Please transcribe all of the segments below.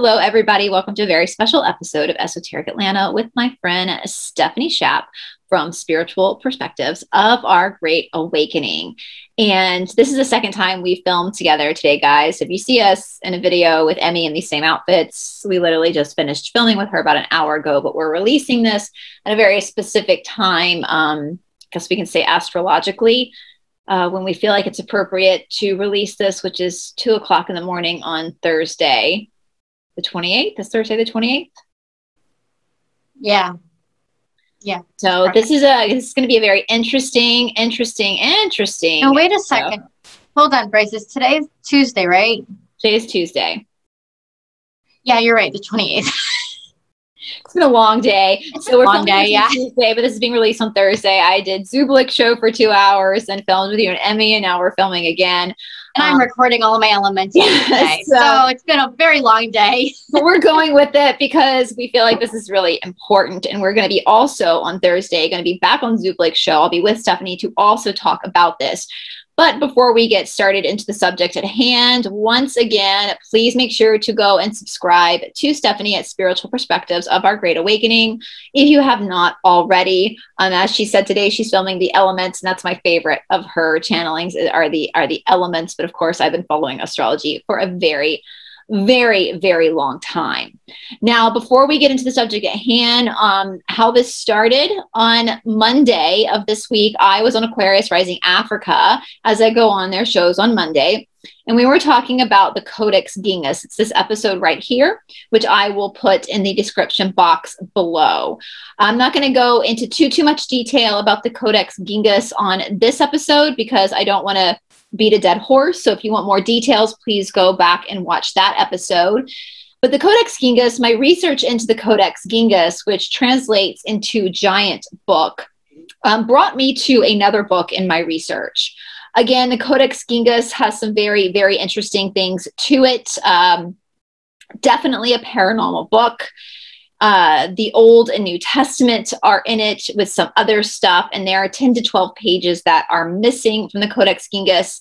Hello, everybody. Welcome to a very special episode of Esoteric Atlanta with my friend Stephanie Schaap from Spiritual Perspectives of Our Great Awakening. And this is the second time we filmed together today, guys. If you see us in a video with Emmy in these same outfits, we literally just finished filming with her about an hour ago, but we're releasing this at a very specific time. Um, because we can say astrologically uh, when we feel like it's appropriate to release this, which is two o'clock in the morning on Thursday, the 28th. Is Thursday the 28th? Yeah. Yeah. So right. this is a this is going to be a very interesting, interesting, interesting. Now wait a second. Hold on, Brice. It's today's Tuesday, right? Today is Tuesday. Yeah, you're right. The 28th. it's been a long day. So we're long day, yeah. Tuesday, but this is being released on Thursday. I did Zublik show for two hours and filmed with you and Emmy, and now we're filming again. And um, I'm recording all of my elements today. So, so, it's been a very long day. but we're going with it because we feel like this is really important. And we're going to be also on Thursday, going to be back on Zublik show. I'll be with Stephanie to also talk about this. But before we get started into the subject at hand, once again, please make sure to go and subscribe to Stephanie at Spiritual Perspectives of Our Great Awakening if you have not already. Um, as she said today, she's filming the elements, and that's my favorite of her channelings are the are the elements. But of course, I've been following astrology for a very very, very long time. Now, before we get into the subject at hand, um, how this started on Monday of this week, I was on Aquarius Rising Africa as I go on their shows on Monday. And we were talking about the Codex Gigas. It's this episode right here, which I will put in the description box below. I'm not going to go into too too much detail about the Codex Gigas on this episode because I don't want to beat a dead horse. So if you want more details, please go back and watch that episode. But the Codex Gigas, my research into the Codex Gigas, which translates into giant book, um, brought me to another book in my research. Again, the Codex Gigas has some very, very interesting things to it. Um, definitely a paranormal book. Uh, the Old and New Testament are in it with some other stuff, and there are 10 to 12 pages that are missing from the Codex Gigas.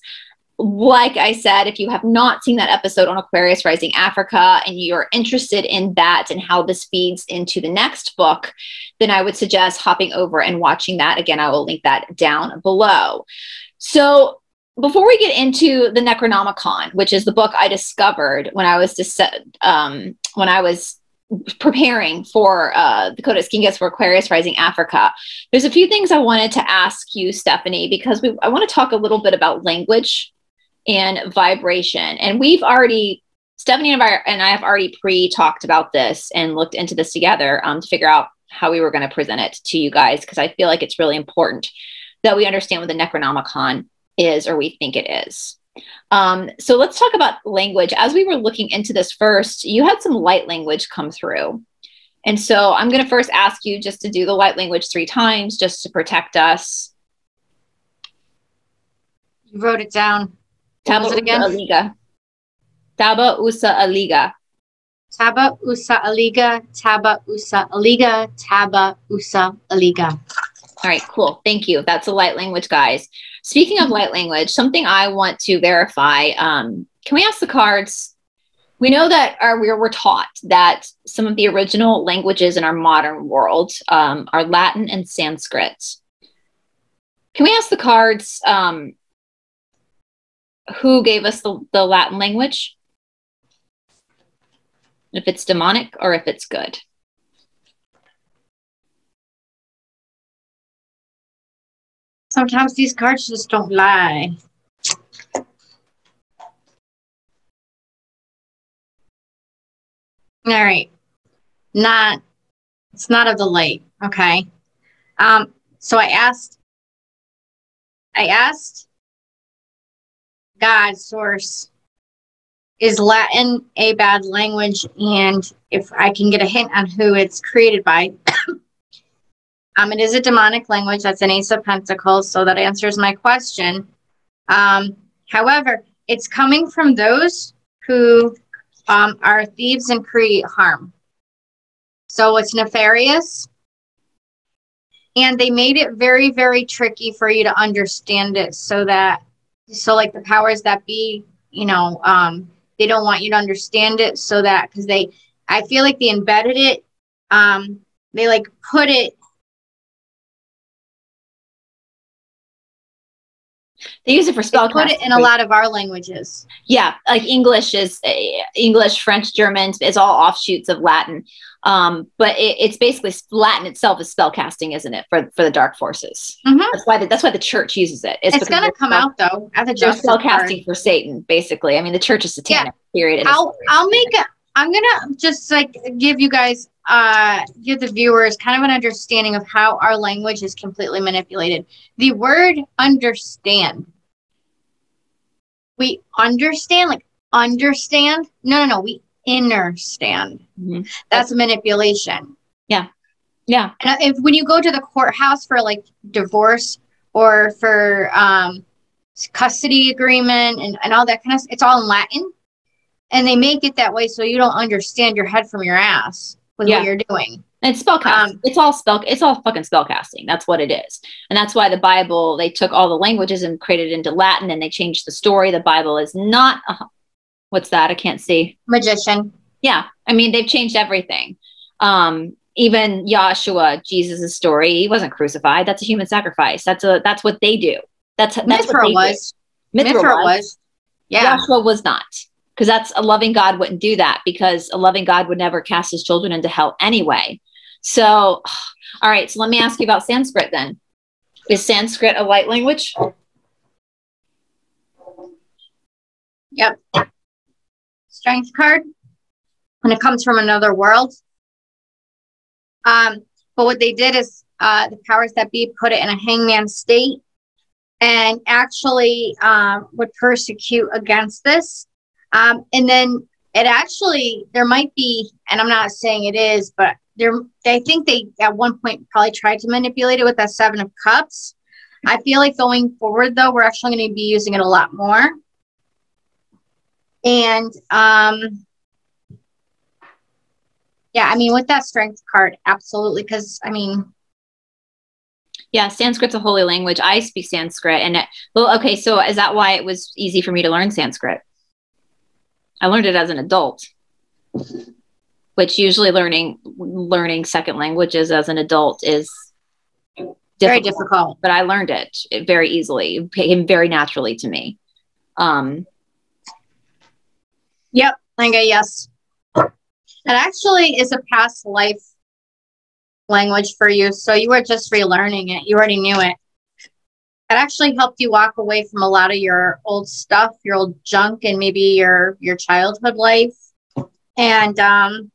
Like I said, if you have not seen that episode on Aquarius Rising Africa and you're interested in that and how this feeds into the next book, then I would suggest hopping over and watching that. Again, I will link that down below. So, before we get into the Necronomicon, which is the book I discovered when I was dis- um, when I was preparing for uh, the Codex Gigas for Aquarius Rising Africa, there's a few things I wanted to ask you, Stephanie, because we, I want to talk a little bit about language and vibration. And we've already, Stephanie and I, and I have already pre talked about this and looked into this together um, to figure out how we were going to present it to you guys, because I feel like it's really important that we understand what the Necronomicon is or we think it is. Um, so let's talk about language. As we were looking into this first, you had some light language come through. And so I'm going to first ask you just to do the light language three times just to protect us. You wrote it down. Taba it again? Aliga. Taba Usa Aliga. Taba Usa Aliga. Taba Usa Aliga. Taba Usa Aliga. All right, cool. Thank you. That's a light language, guys. Speaking of light language, something I want to verify. Um, can we ask the cards? We know that our, we're, we're taught that some of the original languages in our modern world um, are Latin and Sanskrit. Can we ask the cards um, who gave us the, the Latin language? If it's demonic or if it's good? Sometimes these cards just don't lie. All right. Not, it's not of the light. Okay. Um, so I asked, I asked God, source, is Latin a bad language? And if I can get a hint on who it's created by, Um, it is a demonic language. That's an Ace of Pentacles. So that answers my question. Um, however, it's coming from those who um, are thieves and create harm. So it's nefarious. And they made it very, very tricky for you to understand it so that, so like the powers that be, you know, um, they don't want you to understand it so that because they I feel like they embedded it. Um, they like put it They use it for spell. Put it in a lot of our languages. Yeah, like English is uh, English, French, German. It's all offshoots of Latin. Um, but it, it's basically Latin itself is spell casting, isn't it, for for the dark forces? Mm-hmm. That's why the, that's why the church uses it. It's, it's going to come out though as a spell casting for Satan, basically. I mean, the church is satanic. Yeah. Period. I'll I'll make a. I'm gonna just like give you guys uh, give the viewers kind of an understanding of how our language is completely manipulated. The word understand we understand, like understand. No, no, no. We understand. Mm-hmm. That's manipulation. Yeah. Yeah. And if when you go to the courthouse for like divorce or for um, custody agreement and, and all that kind of it's all in Latin. And they make it that way so you don't understand your head from your ass with yeah. what you're doing. It's spellcasting. Um, it's all spell. It's all fucking spellcasting. That's what it is. And that's why the Bible. They took all the languages and created it into Latin, and they changed the story. The Bible is not. What's that? I can't see. Magician. Yeah, I mean they've changed everything. Um, even Yahshua, Jesus' story, he wasn't crucified. That's a human sacrifice. That's a. That's what they do. That's that's Mithra what they was. Do. Mithra, Mithra was. was. Yeah. Yahshua was not because that's a loving God wouldn't do that because a loving God would never cast his children into hell anyway. So, all right. So let me ask you about Sanskrit then. Is Sanskrit a light language? Yep. Strength card And it comes from another world. Um, but what they did is uh, the powers that be put it in a hangman state and actually um, would persecute against this. Um, and then it actually, there might be, and I'm not saying it is, but there, I think they at one point probably tried to manipulate it with that Seven of Cups. I feel like going forward, though, we're actually going to be using it a lot more. And um, yeah, I mean, with that strength card, absolutely. Because I mean, yeah, Sanskrit's a holy language. I speak Sanskrit, and it, well, okay, so is that why it was easy for me to learn Sanskrit? I learned it as an adult, which usually learning learning second languages as an adult is difficult, very difficult. But I learned it, very easily. It came very naturally to me. Um, yep, Linga, yes. It actually is a past life language for you. So you were just relearning it. You already knew it it actually helped you walk away from a lot of your old stuff, your old junk, and maybe your your childhood life. And um,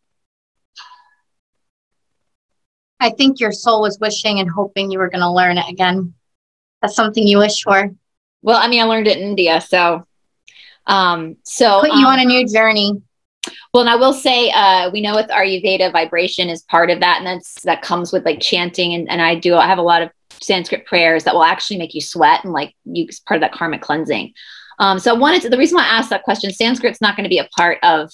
I think your soul was wishing and hoping you were going to learn it again. That's something you wish for. Well, I mean, I learned it in India, so um, so put you um, on a new journey. Well, and I will say, uh, we know with Ayurveda, vibration is part of that, and that's that comes with like chanting, and, and I do. I have a lot of Sanskrit prayers that will actually make you sweat and like you part of that karmic cleansing. Um, so I wanted to, the reason why I asked that question, Sanskrit's not going to be a part of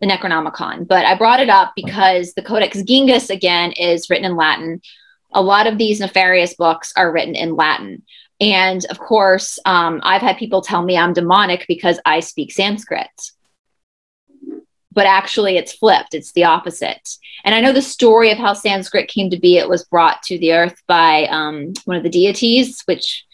the Necronomicon, but I brought it up because the Codex Gigas again is written in Latin. A lot of these nefarious books are written in Latin. And of course, um, I've had people tell me I'm demonic because I speak Sanskrit but actually it's flipped it's the opposite and i know the story of how sanskrit came to be it was brought to the earth by um, one of the deities which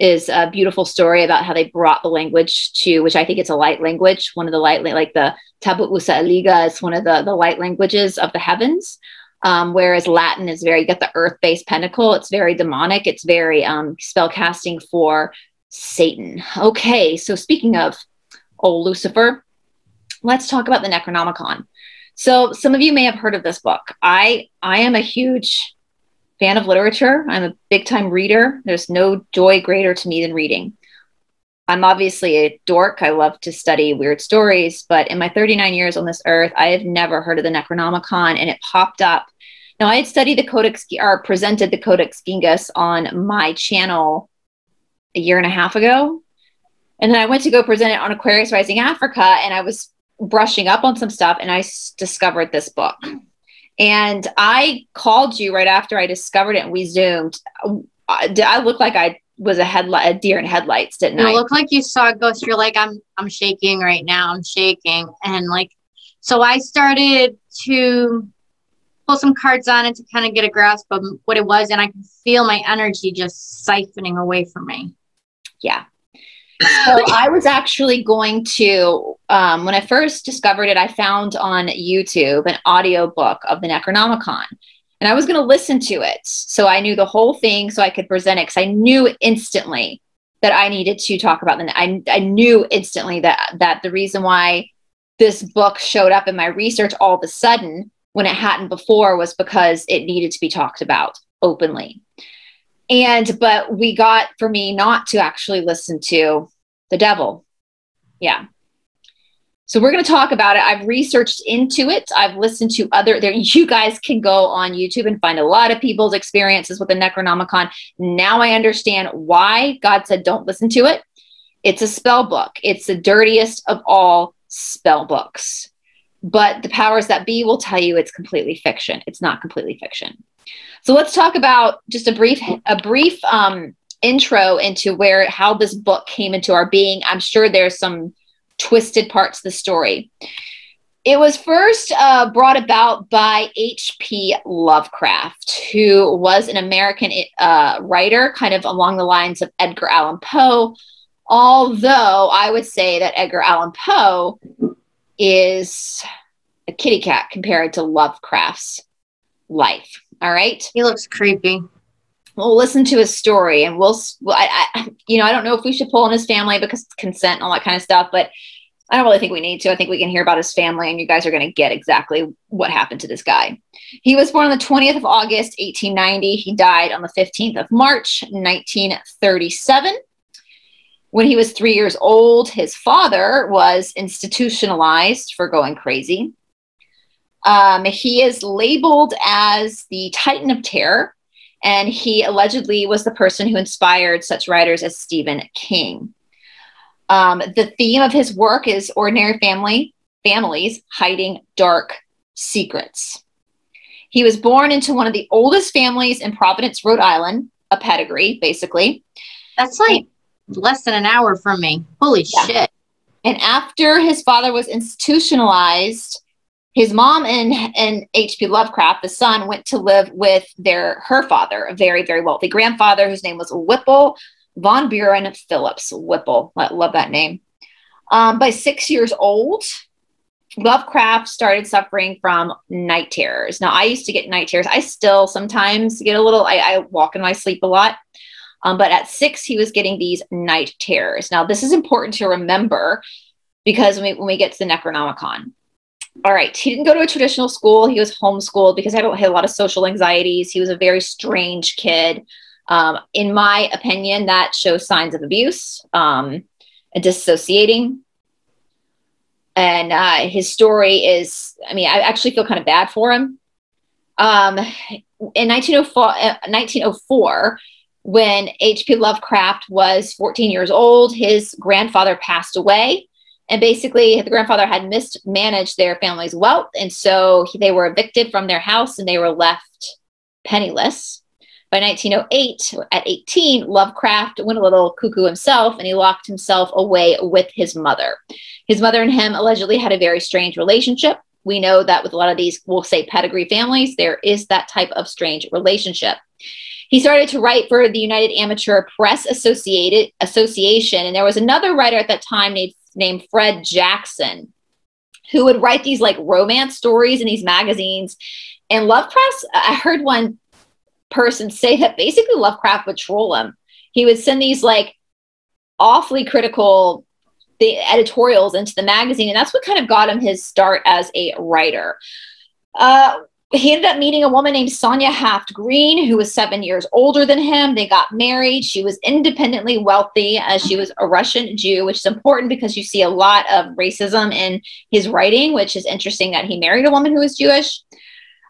is a beautiful story about how they brought the language to which i think it's a light language one of the light like the tabu usa aliga is one of the, the light languages of the heavens um, whereas latin is very you got the earth-based pentacle it's very demonic it's very um, spell casting for satan okay so speaking of old lucifer let's talk about the Necronomicon. So some of you may have heard of this book. I I am a huge fan of literature. I'm a big time reader. There's no joy greater to me than reading. I'm obviously a dork. I love to study weird stories, but in my 39 years on this earth, I have never heard of the Necronomicon, and it popped up. Now, I had studied the Codex or presented the Codex Gigas on my channel a year and a half ago. And then I went to go present it on Aquarius Rising Africa, and I was brushing up on some stuff and I discovered this book. And I called you right after I discovered it and we zoomed. Uh, I look like I was a headlight, a deer in headlights, didn't You I? look like you saw a ghost. You're like, I'm I'm shaking right now. I'm shaking. And like so I started to pull some cards on it to kind of get a grasp of what it was, and I could feel my energy just siphoning away from me. Yeah. So I was actually going to, um, when I first discovered it, I found on YouTube an audio book of the Necronomicon. And I was going to listen to it. So I knew the whole thing so I could present it because I knew instantly that I needed to talk about the I, I knew instantly that that the reason why this book showed up in my research all of a sudden when it hadn't before was because it needed to be talked about openly. And, but we got for me not to actually listen to the devil. Yeah. So we're going to talk about it. I've researched into it. I've listened to other there. You guys can go on YouTube and find a lot of people's experiences with the Necronomicon. Now I understand why God said don't listen to it. It's a spell book. It's the dirtiest of all spell books. But the powers that be will tell you it's completely fiction. It's not completely fiction. So let's talk about just a brief a brief um, intro into where how this book came into our being. I'm sure there's some twisted parts of the story. It was first uh, brought about by H.P. Lovecraft, who was an American uh, writer, kind of along the lines of Edgar Allan Poe. Although I would say that Edgar Allan Poe is a kitty cat compared to Lovecraft's life. All right. He looks creepy. We'll listen to his story and we'll, I, I, you know, I don't know if we should pull on his family because consent and all that kind of stuff, but I don't really think we need to. I think we can hear about his family and you guys are going to get exactly what happened to this guy. He was born on the 20th of August, 1890. He died on the 15th of March, 1937. When he was three years old, his father was institutionalized for going crazy. Um, he is labeled as the Titan of Terror, and he allegedly was the person who inspired such writers as Stephen King. Um, the theme of his work is ordinary family families hiding dark secrets. He was born into one of the oldest families in Providence, Rhode Island, a pedigree, basically. That's like less than an hour from me. Holy yeah. shit. And after his father was institutionalized, his mom and and H.P. Lovecraft, the son, went to live with their her father, a very very wealthy grandfather whose name was Whipple von Buren Phillips Whipple. I love that name. Um, by six years old, Lovecraft started suffering from night terrors. Now, I used to get night terrors. I still sometimes get a little. I, I walk in my sleep a lot. Um, but at six, he was getting these night terrors. Now, this is important to remember because when we, when we get to the Necronomicon, all right, he didn't go to a traditional school. He was homeschooled because I had a lot of social anxieties. He was a very strange kid. Um, in my opinion, that shows signs of abuse um, and dissociating. And uh, his story is, I mean, I actually feel kind of bad for him. Um, in 1904, 1904 when H.P. Lovecraft was 14 years old, his grandfather passed away. And basically, the grandfather had mismanaged their family's wealth. And so they were evicted from their house and they were left penniless. By 1908, at 18, Lovecraft went a little cuckoo himself and he locked himself away with his mother. His mother and him allegedly had a very strange relationship. We know that with a lot of these, we'll say pedigree families, there is that type of strange relationship. He started to write for the United Amateur Press Associated Association, and there was another writer at that time named, named Fred Jackson who would write these like romance stories in these magazines. And Lovecraft, I heard one person say that basically Lovecraft would troll him. He would send these like awfully critical the editorials into the magazine, and that's what kind of got him his start as a writer. Uh, he ended up meeting a woman named Sonia Haft Greene, who was seven years older than him. They got married. She was independently wealthy as she was a Russian Jew, which is important because you see a lot of racism in his writing, which is interesting that he married a woman who was Jewish.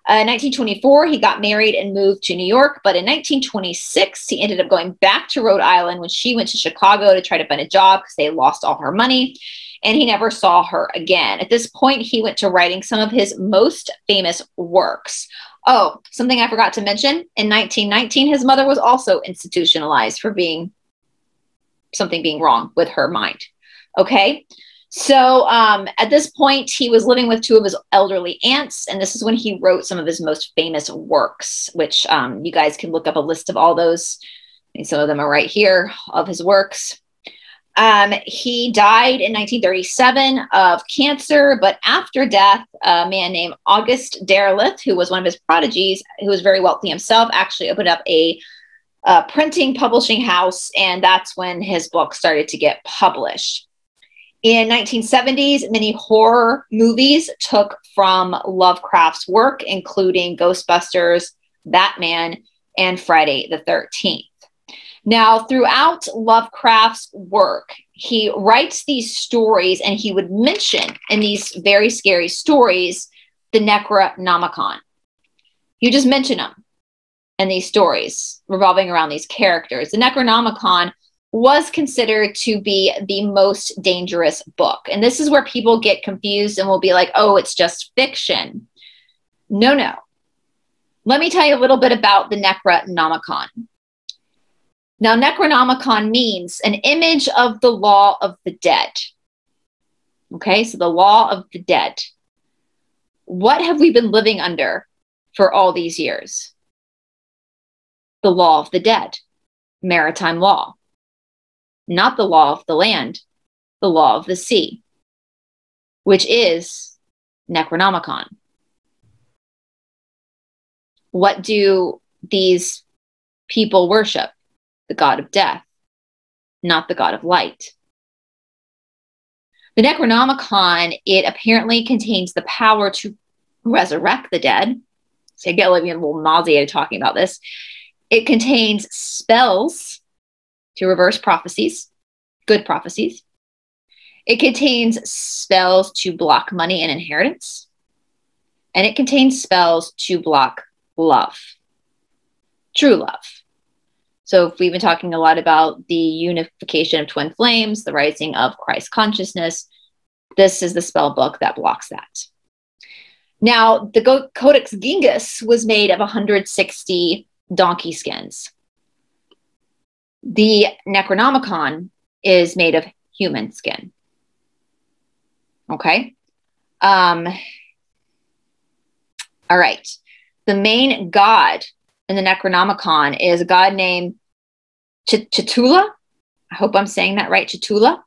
Uh, in 1924, he got married and moved to New York. But in 1926, he ended up going back to Rhode Island when she went to Chicago to try to find a job because they lost all her money and he never saw her again. At this point, he went to writing some of his most famous works. Oh, something I forgot to mention in 1919, his mother was also institutionalized for being something being wrong with her mind. Okay. So um, at this point, he was living with two of his elderly aunts, and this is when he wrote some of his most famous works, which um, you guys can look up a list of all those. And some of them are right here of his works. Um, he died in 1937 of cancer, but after death, a man named August Derleth, who was one of his prodigies, who was very wealthy himself, actually opened up a, a printing publishing house, and that's when his book started to get published. In 1970s, many horror movies took from Lovecraft's work, including Ghostbusters, Batman, and Friday the 13th. Now, throughout Lovecraft's work, he writes these stories and he would mention in these very scary stories the Necronomicon. You just mention them in these stories revolving around these characters. The Necronomicon was considered to be the most dangerous book. And this is where people get confused and will be like, oh, it's just fiction. No, no. Let me tell you a little bit about the Necronomicon. Now, Necronomicon means an image of the law of the dead. Okay, so the law of the dead. What have we been living under for all these years? The law of the dead, maritime law not the law of the land, the law of the sea, which is Necronomicon. What do these people worship? The god of death, not the god of light. The Necronomicon, it apparently contains the power to resurrect the dead. So I get a little nauseated talking about this. It contains spells to reverse prophecies, good prophecies. It contains spells to block money and inheritance. And it contains spells to block love, true love. So, we've been talking a lot about the unification of twin flames, the rising of Christ consciousness. This is the spell book that blocks that. Now, the Codex Gigas was made of 160 donkey skins. The Necronomicon is made of human skin. Okay. Um, all right. The main god in the Necronomicon is a god named Ch- Cthulhu. I hope I'm saying that right. Cthulhu.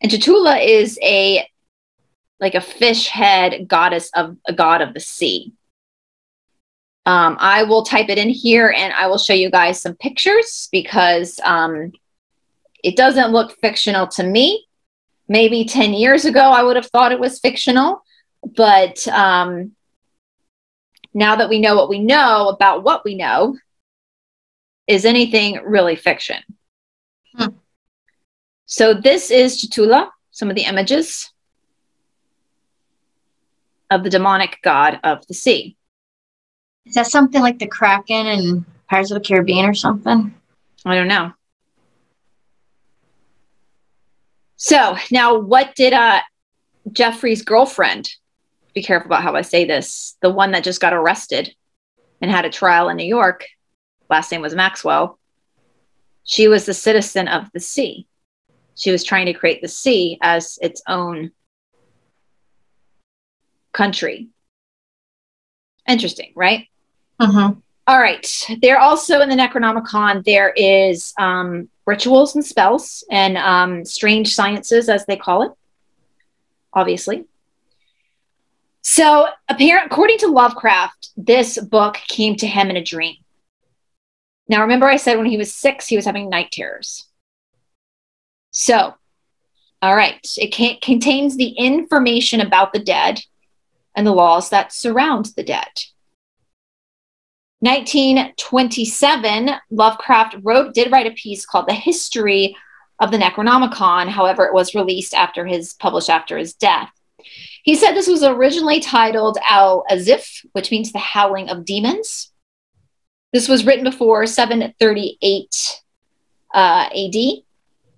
And Cthulhu is a like a fish head goddess of a god of the sea. Um, I will type it in here and I will show you guys some pictures because um, it doesn't look fictional to me. Maybe 10 years ago, I would have thought it was fictional. But um, now that we know what we know about what we know, is anything really fiction? Hmm. So this is Cthulhu, some of the images of the demonic god of the sea. Is that something like the Kraken and Pirates of the Caribbean or something? I don't know. So now, what did uh, Jeffrey's girlfriend? Be careful about how I say this. The one that just got arrested and had a trial in New York. Last name was Maxwell. She was the citizen of the sea. She was trying to create the sea as its own country. Interesting, right? Mm-hmm. All right. There also in the Necronomicon, there is um, rituals and spells and um, strange sciences, as they call it, obviously. So, apparent, according to Lovecraft, this book came to him in a dream. Now, remember, I said when he was six, he was having night terrors. So, all right, it contains the information about the dead and the laws that surround the dead. 1927, Lovecraft wrote, did write a piece called The History of the Necronomicon. However, it was released after his, published after his death. He said this was originally titled Al Azif, which means the howling of demons. This was written before 738 uh, AD.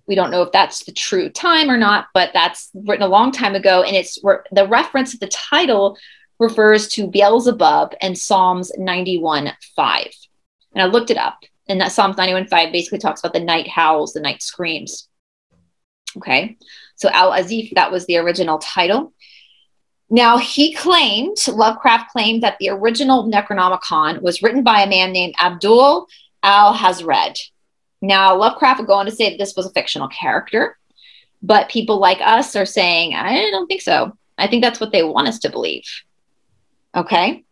We don't know if that's the true time or not, but that's written a long time ago. And it's the reference of the title refers to Beelzebub and Psalms 91 5. And I looked it up, and that Psalms 91 5 basically talks about the night howls, the night screams Okay. So Al Azif, that was the original title. Now, he claimed, Lovecraft claimed that the original Necronomicon was written by a man named Abdul Alhazred. Now, Lovecraft would go on to say that this was a fictional character, but people like us are saying, I don't think so. I think that's what they want us to believe. Okay.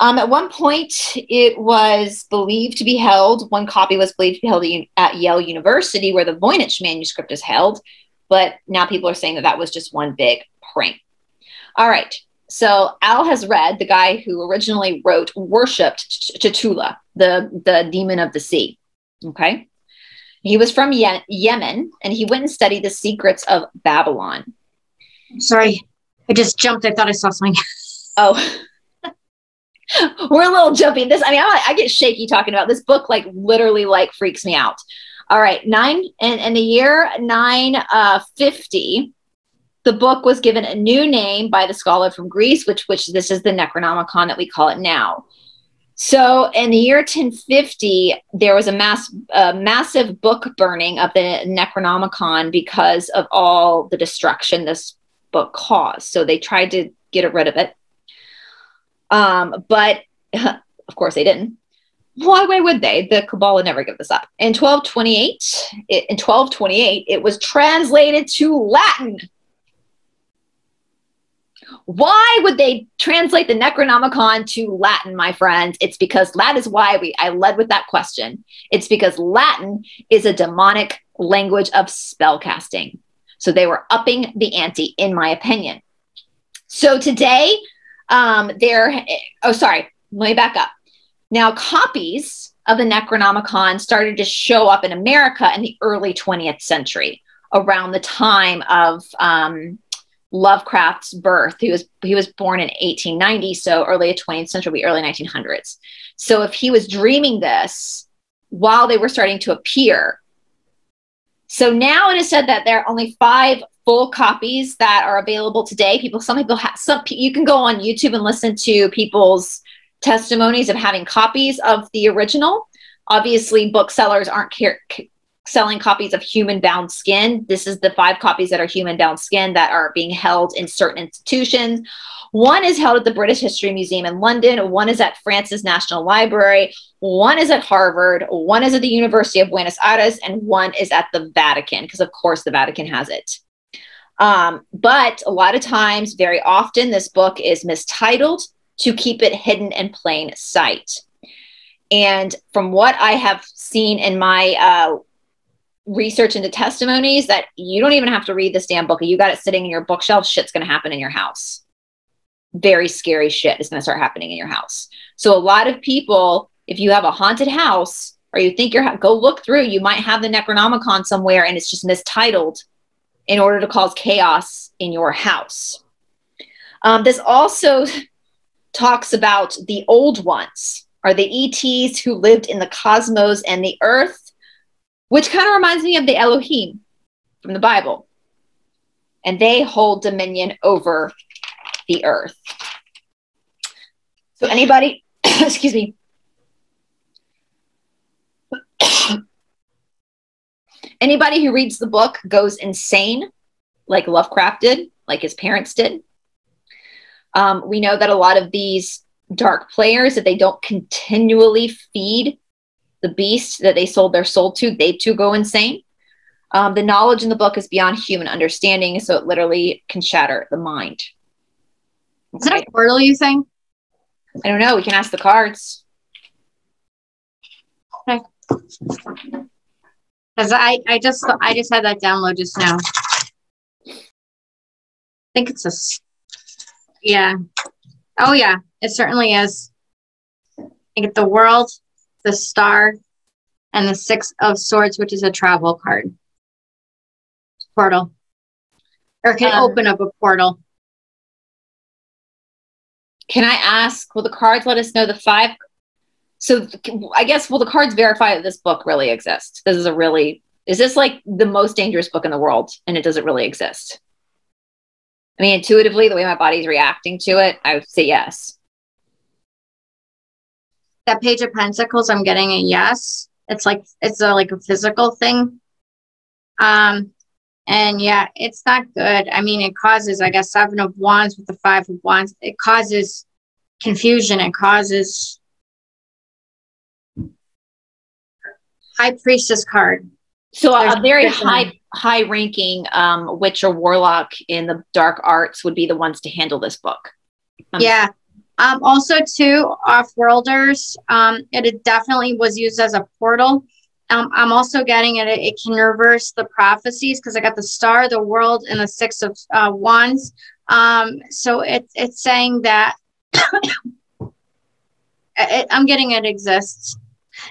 Um, at one point, it was believed to be held, one copy was believed to be held at Yale University, where the Voynich manuscript is held, but now people are saying that that was just one big prank. All right. So Alhazred the guy who originally wrote, worshipped Chitula, the, the demon of the sea. Okay. He was from Ye- Yemen and he went and studied the secrets of Babylon. Sorry, I just jumped. I thought I saw something. Oh, we're a little jumpy. This, I mean, I, I, get shaky talking about this book. Like, literally, like freaks me out. All right, nine in, in the year nine uh, fifty, the book was given a new name by the scholar from Greece, which which this is the Necronomicon that we call it now. So in the year 1050, there was a mass, a massive book burning of the Necronomicon because of all the destruction this book caused. So they tried to get rid of it. Um, but of course they didn't. Why, why would they? The would never give this up. In 1228, it, in 1228, it was translated to Latin. Why would they translate the Necronomicon to Latin, my friends? It's because that is why we I led with that question. It's because Latin is a demonic language of spellcasting. So they were upping the ante, in my opinion. So today, um, there, oh, sorry, let me back up. Now, copies of the Necronomicon started to show up in America in the early 20th century, around the time of um, Lovecraft's birth. He was he was born in 1890, so early 20th century, early 1900s. So if he was dreaming this while they were starting to appear, so now it is said that there are only five full copies that are available today. People, some people have some. You can go on YouTube and listen to people's testimonies of having copies of the original. Obviously, booksellers aren't care, selling copies of Human Bound Skin. This is the five copies that are Human Bound Skin that are being held in certain institutions. One is held at the British History Museum in London. One is at France's National Library. One is at Harvard. One is at the University of Buenos Aires. And one is at the Vatican, because of course the Vatican has it. Um, but a lot of times, very often, this book is mistitled to keep it hidden in plain sight. And from what I have seen in my uh, research into testimonies, that you don't even have to read this damn book. You got it sitting in your bookshelf, shit's going to happen in your house very scary shit is going to start happening in your house. So a lot of people, if you have a haunted house or you think you're go look through, you might have the Necronomicon somewhere and it's just mistitled in order to cause chaos in your house. Um, this also talks about the old ones, are the ETs who lived in the cosmos and the earth, which kind of reminds me of the Elohim from the Bible. And they hold dominion over the earth. So anybody, excuse me. anybody who reads the book goes insane, like Lovecraft did, like his parents did. Um, we know that a lot of these dark players, if they don't continually feed the beast that they sold their soul to, they too go insane. Um, the knowledge in the book is beyond human understanding, so it literally can shatter the mind. Is that a portal you think? I don't know. We can ask the cards. Okay. Because I, I just I just had that download just now. I think it's a yeah. Oh yeah, it certainly is. I get the world, the star, and the six of swords, which is a travel card. Portal. Or can um, open up a portal. Can I ask, will the cards let us know the five? So I guess, will the cards verify that this book really exists? This is a really, is this like the most dangerous book in the world and it doesn't really exist? I mean, intuitively, the way my body's reacting to it, I would say yes. That page of pentacles, I'm getting a yes. It's like, it's a, like a physical thing. Um, And yeah, it's not good. I mean, it causes, I guess, seven of wands with the five of wands. It causes confusion. It causes high priestess card. So There's a very high high ranking um, witch or warlock in the dark arts would be the ones to handle this book. Um, yeah. Um, also, too, off-worlders. Um, it definitely was used as a portal. Um, I'm also getting it. It can reverse the prophecies because I got the star, the world, and the six of uh, wands. Um, so it's it's saying that it, I'm getting it exists,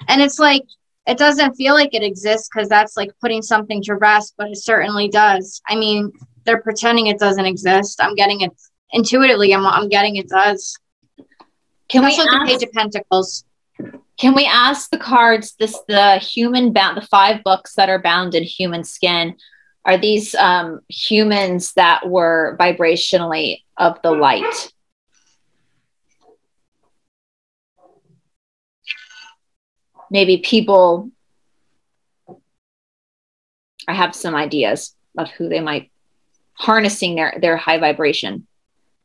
and it's like it doesn't feel like it exists because that's like putting something to rest, but it certainly does. I mean, they're pretending it doesn't exist. I'm getting it intuitively. I'm I'm getting it does. Can that's we ask, the Page of Pentacles? Can we ask the cards this the human bound the five books that are bound in human skin? Are these um, humans that were vibrationally of the light? maybe people I have some ideas of who they might harnessing their their high vibration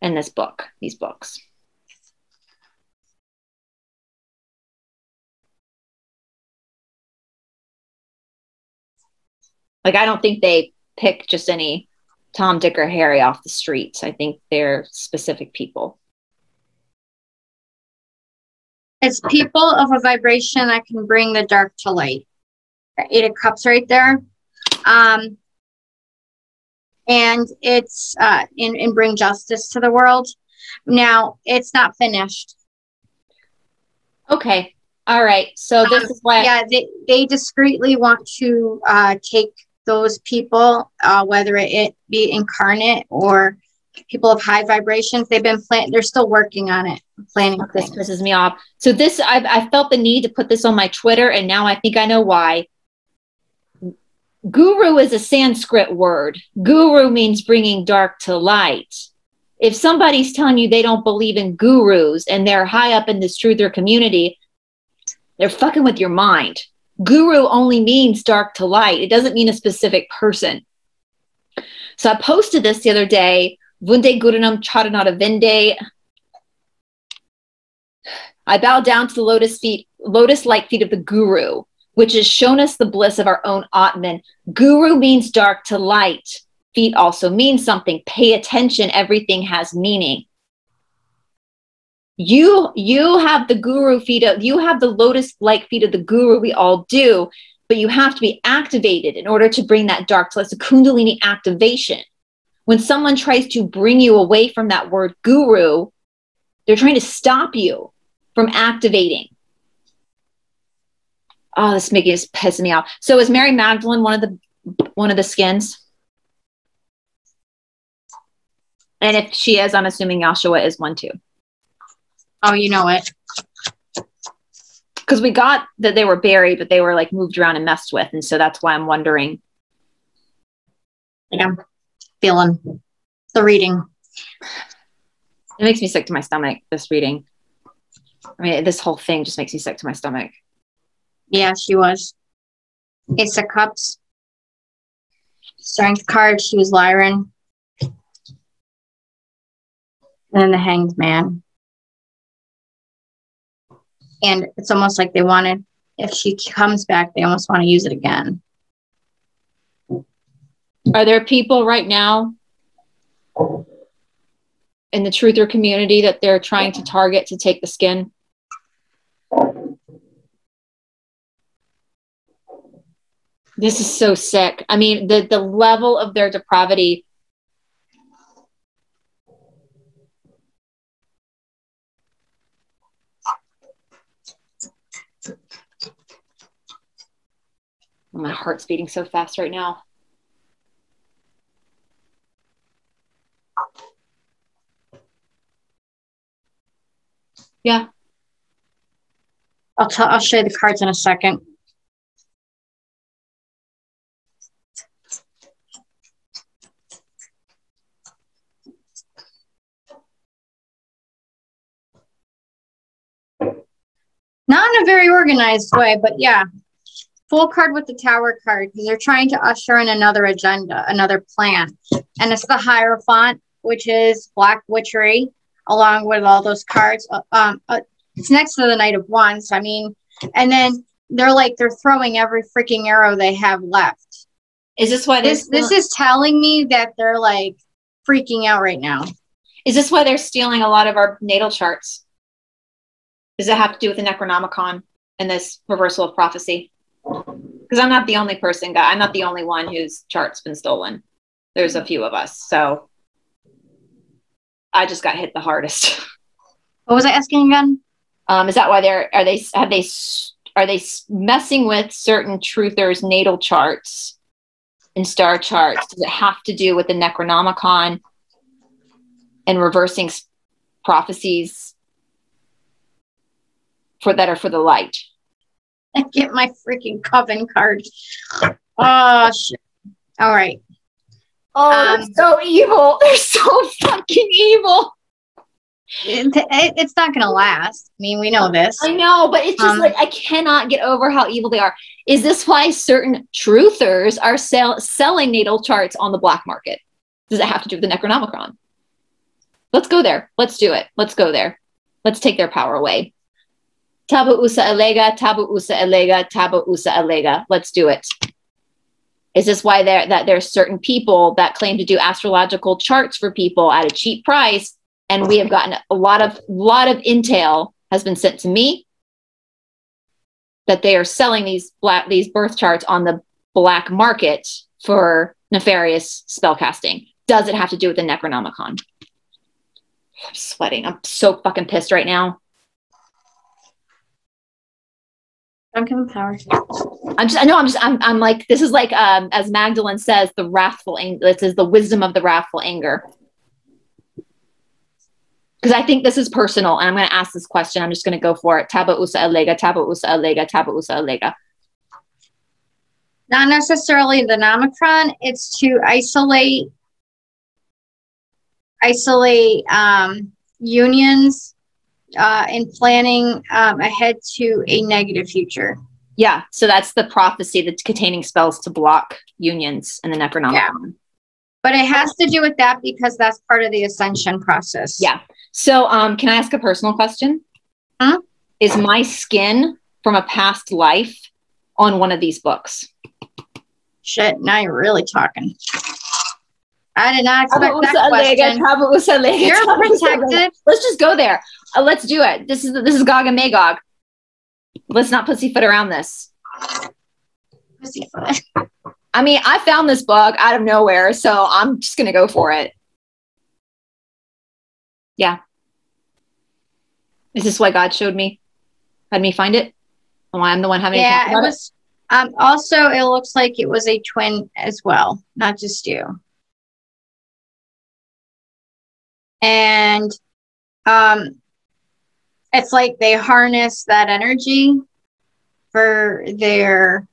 in this book, these books. Like I don't think they pick just any Tom, Dick, or Harry off the streets. I think they're specific people. It's people of a vibration that can bring the dark to light. Eight of Cups right there. Um, and it's uh, and, and bring justice to the world. Now, it's not finished. Okay. All right. So this um, is why. Yeah, they, they discreetly want to uh, take those people, uh, whether it be incarnate or people of high vibrations. They've been planning, they're still working on it, planning. This pisses me off. So this, I've, I felt the need to put this on my Twitter, and now I think I know why. Guru is a Sanskrit word. Guru means bringing dark to light. If somebody's telling you they don't believe in gurus and they're high up in this truth truther community, they're fucking with your mind. Guru only means dark to light. It doesn't mean a specific person. So I posted this the other day Vunde Gurunam Charanara Vinde. I bow down to the lotus feet, lotus-like feet of the Guru, which has shown us the bliss of our own Atman. Guru means dark to light. Feet also mean something. Pay attention. Everything has meaning. You you have the guru feet of you have the lotus-like feet of the guru. We all do, but you have to be activated in order to bring that dark light. It's a kundalini activation when someone tries to bring you away from that word guru, they're trying to stop you from activating. Oh, this making is pissing me off. So is Mary Magdalene one of the one of the skins? And if she is, I'm assuming Yahshua is one too. Oh, you know it. Because we got that they were buried, but they were like moved around and messed with. And so that's why I'm wondering. Yeah feeling the reading? It makes me sick to my stomach, this reading. I mean, this whole thing just makes me sick to my stomach. Yeah, she was. Ace of Cups. Strength card, she was Lyran. And then the Hanged Man. And it's almost like they wanted, if she comes back, they almost want to use it again. Are there people right now in the truther community that they're trying to target to take the skin? This is so sick. I mean, the the level of their depravity My heart's beating so fast right now. Yeah. I'll tell I'll show you the cards in a second. Not in a very organized way, but yeah. Full card with the tower card because they're trying to usher in another agenda, another plan. And it's the Hierophant, which is Black Witchery, along with all those cards. Uh, um, uh, it's next to the Knight of Wands. I mean, and then they're like they're throwing every freaking arrow they have left. Is this why this this is telling me that they're like freaking out right now? Is this why they're stealing a lot of our natal charts? Does it have to do with the Necronomicon and this reversal of prophecy? Because I'm not the only person, guy. I'm not the only one whose chart's been stolen. There's a few of us, so I just got hit the hardest. What was I asking again? Um, is that why they're are they have they are they messing with certain truthers' natal charts and star charts? Does it have to do with the Necronomicon and reversing prophecies for that are for the light? I get my freaking coven card. Oh shit! All right. Oh, um, so evil. They're so fucking evil it, it's not going to last. I mean, we know this. I know, but it's just um, like I cannot get over how evil they are. Is this why certain truthers are sell- selling natal charts on the black market? Does it have to do with the Necronomicon? Let's go there. Let's do it. Let's go there. Let's take their power away. Tabu usa elega, tabu usa elega, tabu usa elega. Let's do it. Is this why there that there's certain people that claim to do astrological charts for people at a cheap price and we have gotten a lot of lot of intel has been sent to me that they are selling these black these birth charts on the black market for nefarious spell casting. Does it have to do with the Necronomicon? I'm sweating. I'm so fucking pissed right now. Duncan Power. I'm just I know I'm just I'm I'm like this is like um as Magdalene says the wrathful anger this is the wisdom of the wrathful anger because I think this is personal and I'm going to ask this question. I'm just going to go for it. Taba usa alega, taba usa alega, taba usa alega. Not necessarily the nomicron. It's to isolate isolate um, unions uh, in planning um, ahead to a negative future. Yeah, so that's the prophecy that's containing spells to block unions in the Necronomicon. Yeah. But it has to do with that because that's part of the ascension process. Yeah. So, um, can I ask a personal question? Huh? Is my skin from a past life on one of these books? Shit, now you're really talking. I did not expect that question. You're protected. Let's just go there. Uh, let's do it. This is this is Gog and Magog. Let's not pussyfoot around this. Pussyfoot. I mean, I found this book out of nowhere, so I'm just gonna go for it. Yeah. Is this why God showed me? Had me find it? And why I'm the one having yeah, it was it? um also it looks like it was a twin as well, not just you. And um it's like they harness that energy for their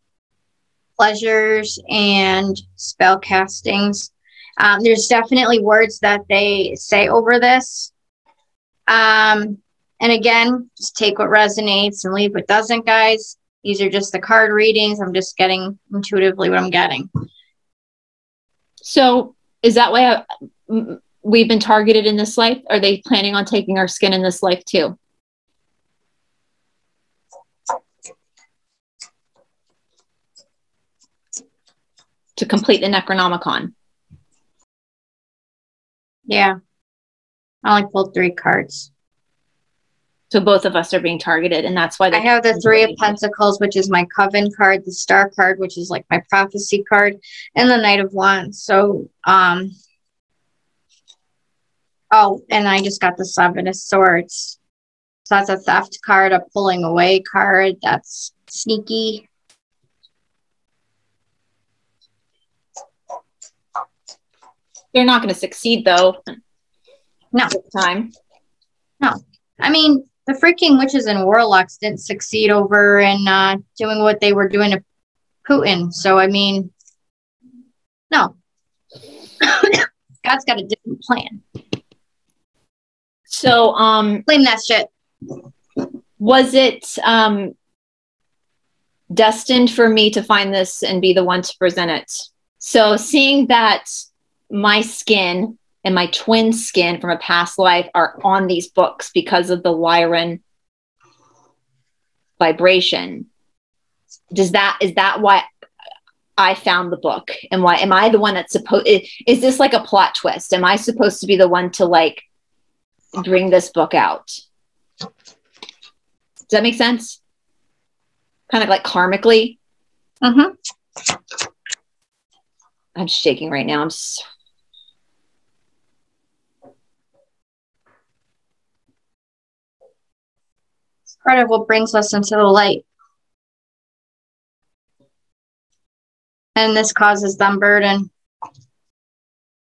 pleasures and spell castings. Um, there's definitely words that they say over this. Um, and again, just take what resonates and leave what doesn't, guys. These are just the card readings. I'm just getting intuitively what I'm getting. So, is that why I, uh, we've been targeted in this life? Are they planning on taking our skin in this life too? To complete the Necronomicon. Yeah. I only pulled three cards. So both of us are being targeted, and that's why I have the Three of Pentacles, which is my Coven card, the Star card, which is like my prophecy card, and the Knight of Wands. So, um, oh, and I just got the Seven of Swords. So that's a theft card, a pulling away card. That's sneaky. They're not going to succeed, though. No time. No, I mean the freaking witches and warlocks didn't succeed over in uh, doing what they were doing to Putin. So I mean, no, God's got a different plan. So um, blame that shit. Was it um, destined for me to find this and be the one to present it. So seeing that my skin and my twin skin from a past life are on these books because of the Lyran vibration. Does that is that why I found the book and why am I the one that's supposed is this like a plot twist? Am I supposed to be the one to like bring this book out? Does that make sense? Kind of like karmically. Mm-hmm. I'm shaking right now. I'm so part of what brings us into the light. And this causes them burden.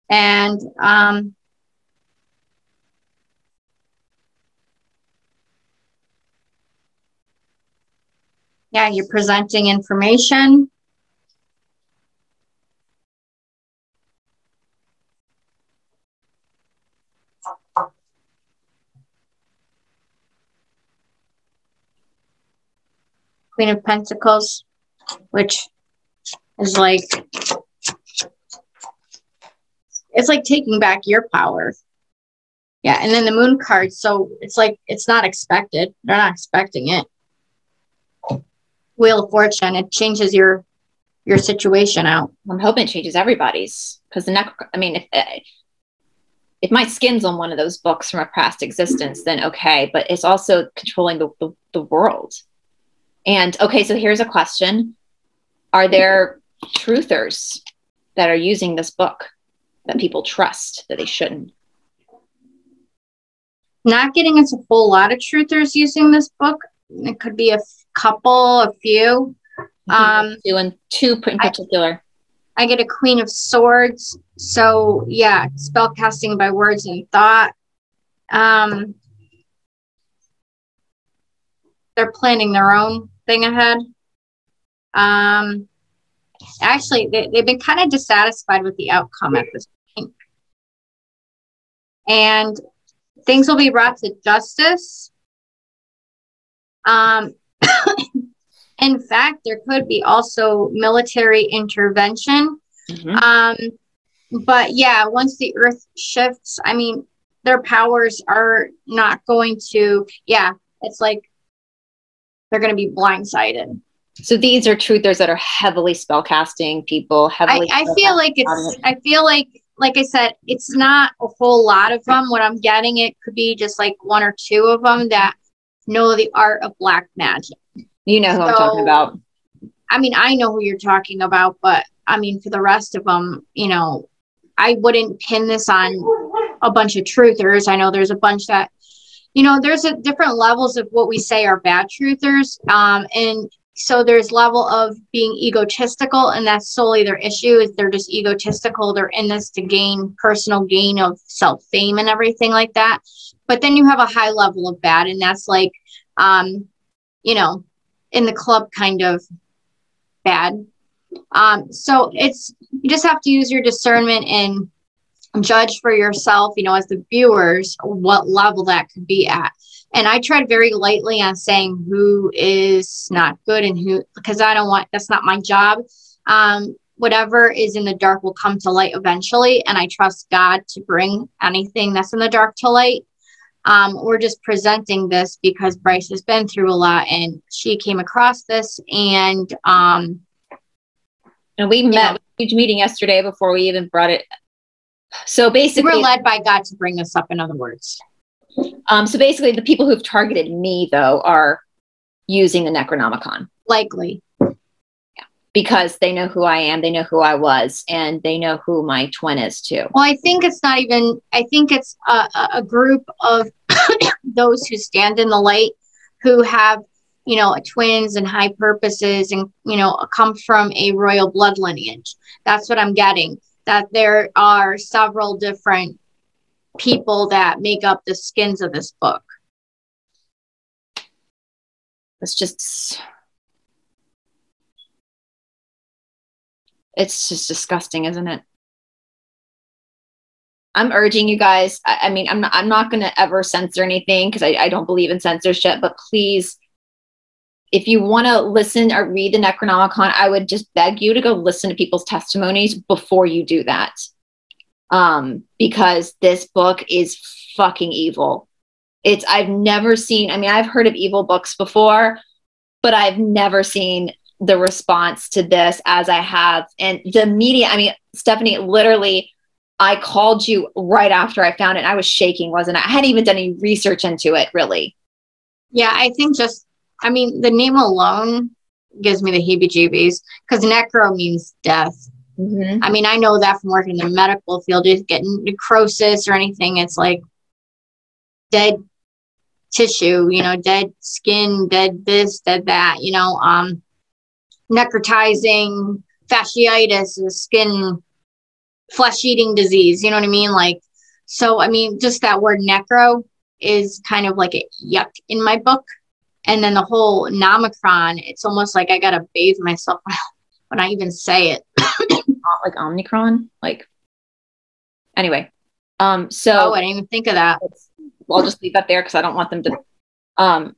And um, yeah, you're presenting information. Queen of Pentacles, which is like, it's like taking back your power. Yeah, and then the moon card. So it's like, it's not expected. They're not expecting it. Wheel of Fortune, it changes your your situation out. I'm hoping it changes everybody's because the neck. I mean, if uh, if my skin's on one of those books from a past existence, then okay. But it's also controlling the, the, the world. And okay, so here's a question: Are there truthers that are using this book that people trust that they shouldn't? Not getting into a whole lot of truthers using this book. It could be a couple, a few. Um, two and two in particular. I, I get a Queen of Swords. So yeah, spell casting by words and thought. Um, they're planning their own thing ahead. Um, actually, they, they've been kind of dissatisfied with the outcome at this point. And things will be brought to justice. Um, in fact, there could be also military intervention. Mm-hmm. Um, but yeah, once the earth shifts, I mean, their powers are not going to, yeah, it's like they're going to be blindsided. So these are truthers that are heavily spellcasting people. Heavily, I, I feel like it's. I feel like, like I said, it's not a whole lot of them. What I'm getting, it could be just like one or two of them that know the art of black magic. You know who so, I'm talking about. I mean, I know who you're talking about, but I mean, for the rest of them, you know, I wouldn't pin this on a bunch of truthers. I know there's a bunch that you know there's a different levels of what we say are bad truthers um, and so there's level of being egotistical and that's solely their issue is they're just egotistical they're in this to gain personal gain of self fame and everything like that. But then you have a high level of bad and that's like um, you know in the club kind of bad. Um, so it's you just have to use your discernment and judge for yourself, you know, as the viewers, what level that could be at. And I tread very lightly on saying who is not good and who, because I don't want, that's not my job. Um, whatever is in the dark will come to light eventually. And I trust God to bring anything that's in the dark to light. Um, we're just presenting this because Brice has been through a lot and she came across this and, um, and we met know, huge meeting yesterday before we even brought it so basically, we're led by God to bring this up. In other words, um, so basically, the people who've targeted me though are using the Necronomicon, likely, yeah, because they know who I am, they know who I was, and they know who my twin is too. Well, I think it's not even. I think it's a, a group of those who stand in the light, who have you know twins and high purposes, and you know come from a royal blood lineage. That's what I'm getting that there are several different people that make up the skins of this book. It's just it's just disgusting, isn't it? I'm urging you guys. I, I mean, I'm not. I'm not going to ever censor anything because I, I don't believe in censorship. But please, if you want to listen or read the Necronomicon, I would just beg you to go listen to people's testimonies before you do that. Um, because this book is fucking evil. It's, I've never seen, I mean, I've heard of evil books before, but I've never seen the response to this as I have. And the media, I mean, Stephanie, literally, I called you right after I found it. I was shaking, wasn't I? I hadn't even done any research into it, really. Yeah, I think just I mean, the name alone gives me the heebie jeebies because necro means death. Mm-hmm. I mean, I know that from working in the medical field, just getting necrosis or anything, it's like dead tissue, you know, dead skin, dead this, dead that, you know, um, necrotizing fasciitis, skin flesh eating disease, you know what I mean? Like, so, I mean, just that word necro is kind of like a yuck in my book and then the whole nomicron it's almost like i gotta bathe myself when i even say it. Not like omnicron like anyway um so oh, i didn't even think of that. i'll just leave that there because i don't want them to um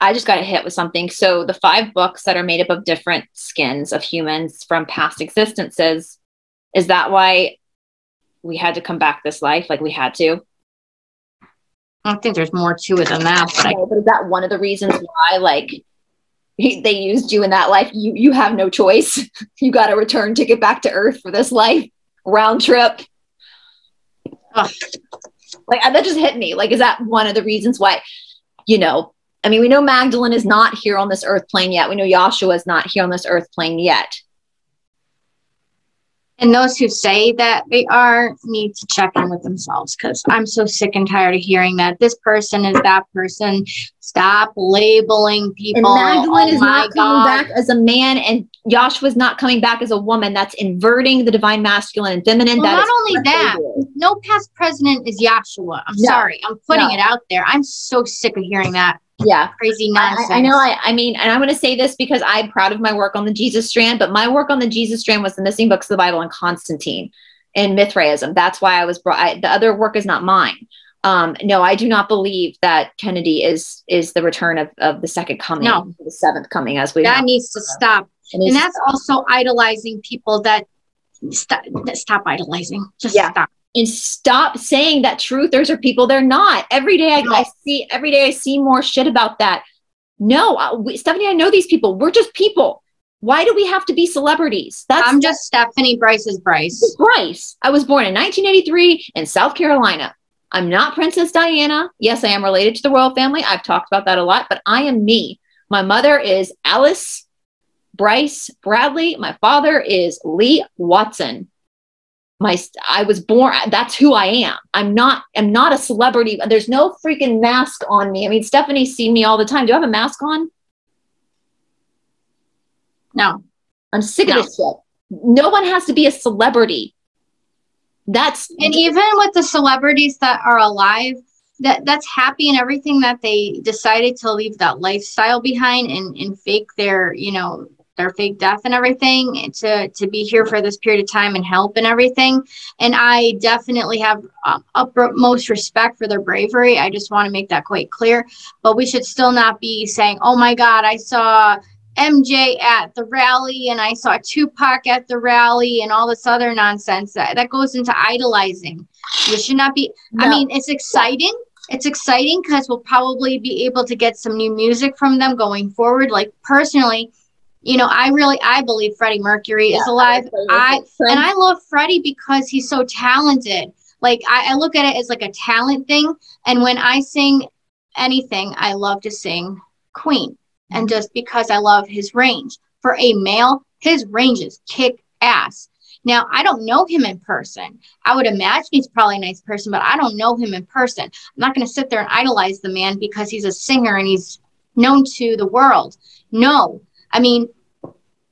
i just got hit with something. So the five books that are made up of different skins of humans from past existences is that why we had to come back this life? Like we had to I don't think there's more to it than that. But, I, but is that one of the reasons why, like, they used you in that life? You you have no choice. you got a return ticket back to Earth for this life, round trip. Ugh. Like that just hit me. Like, is that one of the reasons why? You know, I mean, we know Magdalene is not here on this Earth plane yet. We know Yahshua is not here on this Earth plane yet. And those who say that they are need to check in with themselves because I'm so sick and tired of hearing that this person is that person. Stop labeling people. And Magdalene oh is not coming back as a man, and Joshua is not coming back as a woman. That's inverting the divine masculine and feminine. Well, not only that, no past president is Joshua. I'm no. sorry. I'm putting no. it out there. I'm so sick of hearing that yeah crazy nonsense. I, I, know I, I mean and i'm going to say this because i'm proud of my work on the jesus strand but my work on the jesus strand was the missing books of the bible and constantine and mithraism that's why i was brought I, the other work is not mine um, no i do not believe that kennedy is is the return of, of the second coming no. the seventh coming as we that know. needs to stop and that's also idolizing people that stop, stop idolizing just yeah. stop and stop saying that truthers are people they're not. Every day I, no. I see every day I see more shit about that. No, uh, we, Stephanie, I know these people. We're just people. Why do we have to be celebrities? That's I'm just Stephanie Brice's Brice. Brice. I was born in 1983 in South Carolina. I'm not Princess Diana. Yes, I am related to the royal family. I've talked about that a lot, but I am me. My mother is Alice Brice Bradley. My father is Lee Watson my i was born that's who i am. I'm not i'm not a celebrity. There's no freaking mask on me. I mean stephanie's seen me all the time. Do i have a mask on? No. I'm sick no. of this shit. No one has to be a celebrity. That's and even with the celebrities that are alive that that's happy and everything that they decided to leave that lifestyle behind and and fake their you know their fake death and everything to to be here for this period of time and help and everything and i definitely have uh, utmost respect for their bravery i just want to make that quite clear but we should still not be saying oh my god i saw MJ at the rally and I saw Tupac at the rally and all this other nonsense that, that goes into idolizing. You should not be, no. I mean, it's exciting. It's exciting because we'll probably be able to get some new music from them going forward. Like, personally, you know, I really I believe Freddie Mercury yeah, is alive. I, and I love Freddie because he's so talented. Like I, I look at it as like a talent thing. And when I sing anything, I love to sing Queen. And mm-hmm. just because I love his range. For a male, his range is kick ass. Now, I don't know him in person. I would imagine he's probably a nice person, but I don't know him in person. I'm not going to sit there and idolize the man because he's a singer and he's known to the world. No. I mean,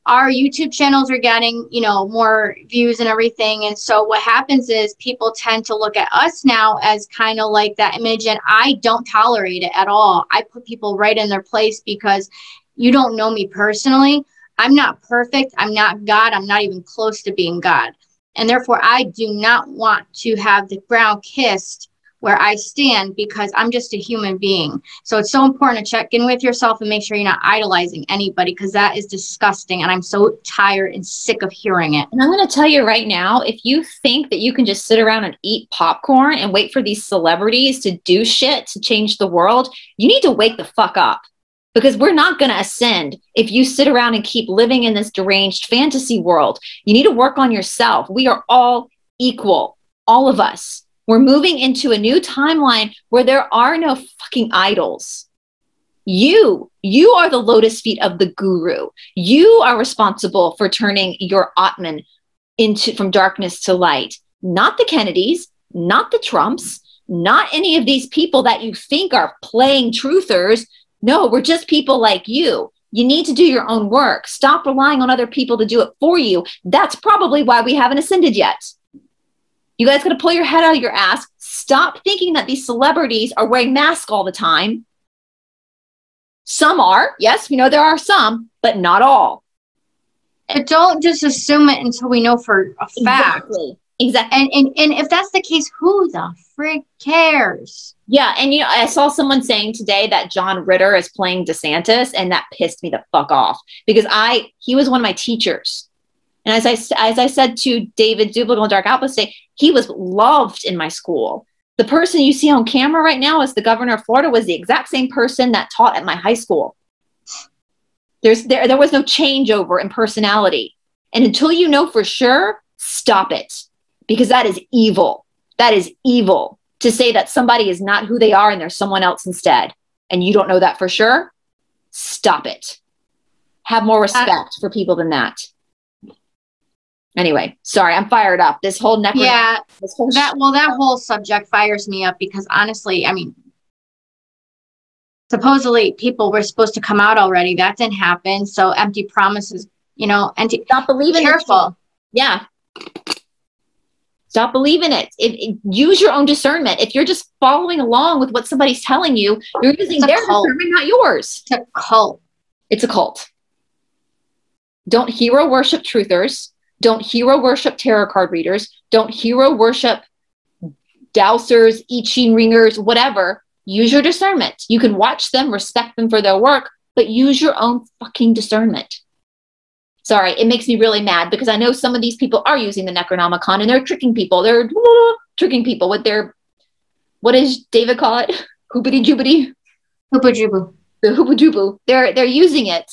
our YouTube channels are getting, you know, more views and everything. And so what happens is people tend to look at us now as kind of like that image. And I don't tolerate it at all. I put people right in their place because you don't know me personally. I'm not perfect. I'm not God. I'm not even close to being God. And therefore, I do not want to have the ground kissed where I stand because I'm just a human being. So it's so important to check in with yourself and make sure you're not idolizing anybody because that is disgusting. And I'm so tired and sick of hearing it. And I'm going to tell you right now if you think that you can just sit around and eat popcorn and wait for these celebrities to do shit to change the world, you need to wake the fuck up because we're not going to ascend if you sit around and keep living in this deranged fantasy world. You need to work on yourself. We are all equal, all of us. We're moving into a new timeline where there are no fucking idols. You, you are the lotus feet of the guru. You are responsible for turning your Atman into from darkness to light, not the Kennedys, not the Trumps, not any of these people that you think are playing truthers. No, we're just people like you. You need to do your own work. Stop relying on other people to do it for you. That's probably why we haven't ascended yet. You guys got to pull your head out of your ass. Stop thinking that these celebrities are wearing masks all the time. Some are. Yes, we know there are some, but not all. But don't just assume it until we know for a fact. Exactly. Exactly. And, and and if that's the case, who the frick cares? Yeah, and you know, I saw someone saying today that John Ritter is playing DeSantis, and that pissed me the fuck off because I he was one of my teachers. And as I as I said to David Zublick and Dark Outpost today, he was loved in my school. The person you see on camera right now as the governor of Florida was the exact same person that taught at my high school. There's there there was no changeover in personality. And until you know for sure, stop it. Because that is evil. That is evil to say that somebody is not who they are and there's someone else instead. And you don't know that for sure. Stop it. Have more respect uh, for people than that anyway, sorry, I'm fired up. This whole neck. Yeah, whole that well, that whole subject fires me up because honestly, I mean, supposedly people were supposed to come out already. That didn't happen. So empty promises, you know, and stop believing. Careful. It. Yeah. Stop believing it. If, if, use your own discernment. If you're just following along with what somebody's telling you, you're using their cult. discernment, not yours. It's a cult. It's a cult. Don't hero worship truthers don't hero worship tarot card readers. Don't hero worship dowsers, I Ching ringers, whatever. Use your discernment. You can watch them, respect them for their work, but use your own fucking discernment. Sorry, it makes me really mad because I know some of these people are using the Necronomicon and they're tricking people. They're tricking people with their, what does David call it? Hoopity jubity? Hoopajubu. The hoopajubu. They're, they're using it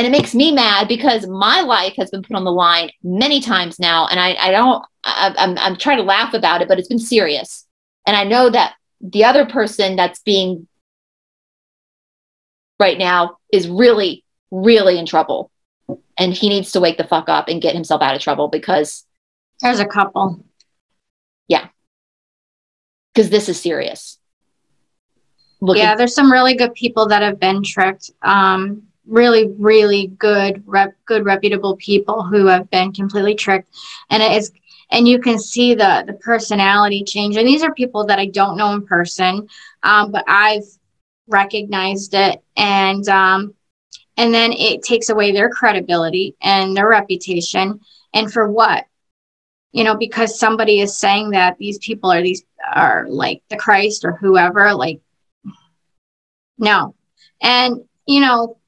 and it makes me mad because my life has been put on the line many times now. And i, I don't I, I'm, I'm trying to laugh about it but it's been serious. And i know that the other person that's being right now is really really in trouble. And he needs to wake the fuck up and get himself out of trouble because there's a couple. Yeah. Because this is serious. Yeah there's some really good people that have been tricked. Um really really good rep, good reputable people who have been completely tricked. And it is and you can see the the personality change. And these are people that i don't know in person um, but i've recognized it. And um, and then it takes away their credibility and their reputation. And for what? You know because somebody is saying that these people are these are like the christ or whoever like no. And you know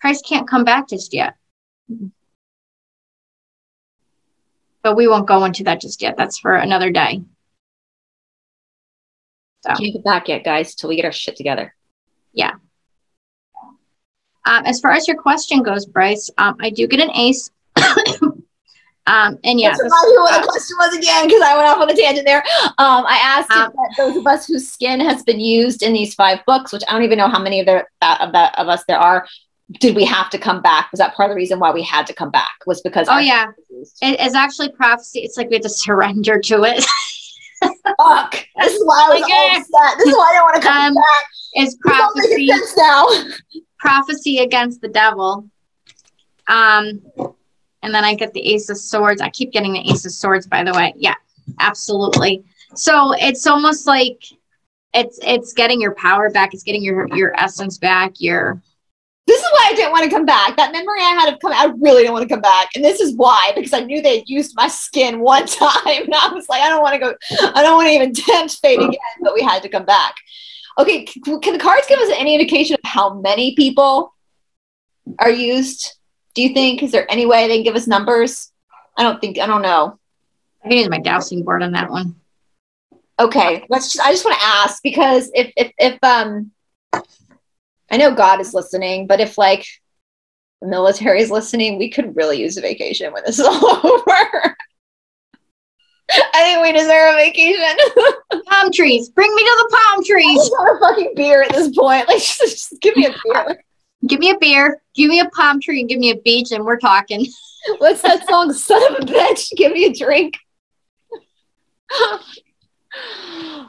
Christ can't come back just yet. But we won't go into that just yet. That's for another day. So. Can't get back yet, guys, till we get our shit together. Yeah. Um, as far as your question goes, Brice, um, I do get an ace. um, and yeah, That's remind me what the question was again because I went off on a tangent there. Um, I asked um, if those of us whose skin has been used in these five books, which I don't even know how many of there of, that, of us there are, did we have to come back? Was that part of the reason why we had to come back? Was because oh yeah, it is actually prophecy. It's like we had to surrender to it. Fuck! This is why I was like, all upset. This is why I don't want to come um, back. It's prophecy now. prophecy against the devil. Um, and then I get the Ace of Swords. I keep getting the Ace of Swords, by the way. Yeah, absolutely. So it's almost like it's it's getting your power back. It's getting your your essence back. Your this is why I didn't want to come back. That memory I had of coming, I really didn't want to come back. And this is why, because I knew they had used my skin one time. And I was like, I don't want to go, I don't want to even tempt fate again, but we had to come back. Okay, can the cards give us any indication of how many people are used? Do you think? Is there any way they can give us numbers? I don't think, I don't know. I use my dowsing board on that one. Okay, let's just, I just want to ask because if, if, if, um, I know God is listening, but if like the military is listening, we could really use a vacation when this is all over. I think we deserve a vacation. palm trees. Bring me to the palm trees. I want a fucking beer at this point. Like, just, just give me a beer. Give me a beer. Give me a palm tree and give me a beach, and we're talking. What's that song? Son of a bitch. Give me a drink.